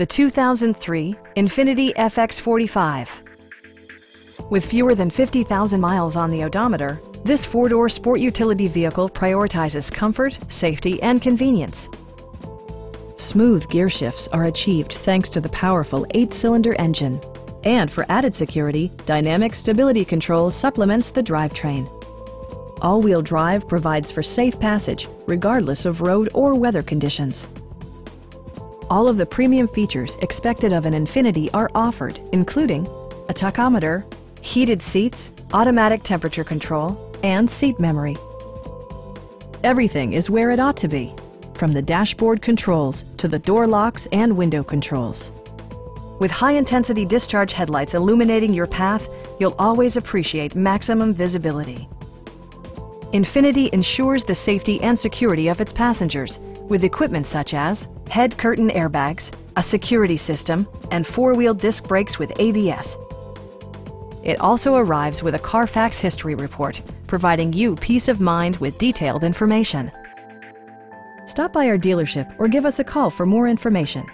the 2003 Infiniti FX45. With fewer than 50,000 miles on the odometer, this four-door sport utility vehicle prioritizes comfort, safety, and convenience. Smooth gear shifts are achieved thanks to the powerful eight-cylinder engine. And for added security, Dynamic Stability Control supplements the drivetrain. All-wheel drive provides for safe passage, regardless of road or weather conditions. All of the premium features expected of an Infiniti are offered, including a tachometer, heated seats, automatic temperature control, and seat memory. Everything is where it ought to be, from the dashboard controls to the door locks and window controls. With high-intensity discharge headlights illuminating your path, you'll always appreciate maximum visibility. Infiniti ensures the safety and security of its passengers with equipment such as head curtain airbags, a security system, and four-wheel disc brakes with ABS. It also arrives with a Carfax history report, providing you peace of mind with detailed information. Stop by our dealership or give us a call for more information.